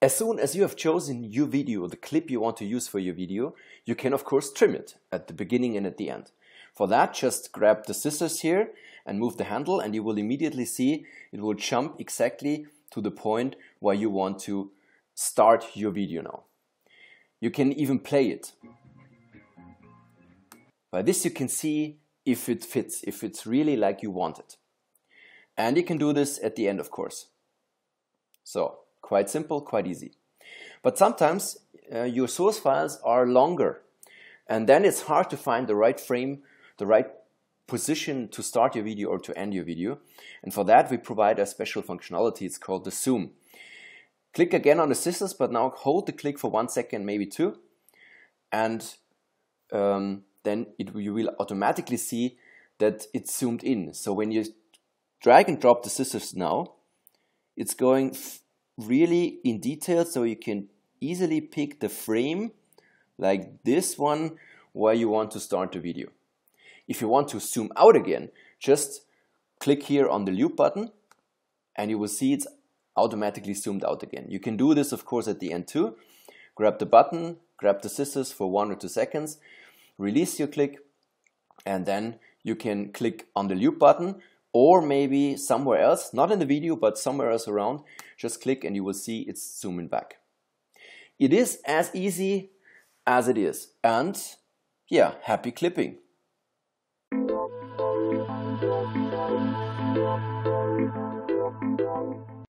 As soon as you have chosen your video, the clip you want to use for your video, you can of course trim it at the beginning and at the end. For that, just grab the scissors here and move the handle and you will immediately see it will jump exactly to the point where you want to start your video now. You can even play it. By this you can see if it fits, if it's really like you want it. And you can do this at the end of course. So Quite simple, quite easy. But sometimes uh, your source files are longer and then it's hard to find the right frame, the right position to start your video or to end your video. And for that we provide a special functionality, it's called the zoom. Click again on the scissors, but now hold the click for one second, maybe two, and um, then it, you will automatically see that it's zoomed in. So when you drag and drop the scissors now, it's going really in detail so you can easily pick the frame like this one where you want to start the video. If you want to zoom out again, just click here on the Lupe button and you will see it's automatically zoomed out again. You can do this of course at the end too. Grab the button, grab the scissors for one or two seconds, release your click and then you can click on the Lupe button or maybe somewhere else, not in the video, but somewhere else around, just click and you will see it's zooming back. It is as easy as it is. And yeah, happy clipping.